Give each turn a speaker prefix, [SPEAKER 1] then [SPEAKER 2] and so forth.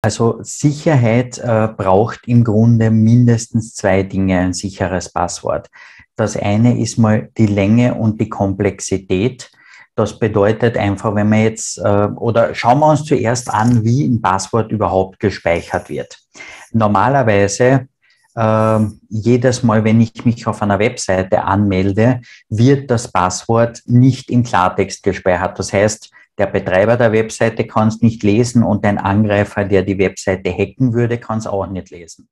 [SPEAKER 1] Also Sicherheit äh, braucht im Grunde mindestens zwei Dinge, ein sicheres Passwort. Das eine ist mal die Länge und die Komplexität. Das bedeutet einfach, wenn wir jetzt, äh, oder schauen wir uns zuerst an, wie ein Passwort überhaupt gespeichert wird. Normalerweise äh, jedes Mal, wenn ich mich auf einer Webseite anmelde, wird das Passwort nicht im Klartext gespeichert. Das heißt, der Betreiber der Webseite kann es nicht lesen und ein Angreifer, der die Webseite hacken würde, kann es auch nicht lesen.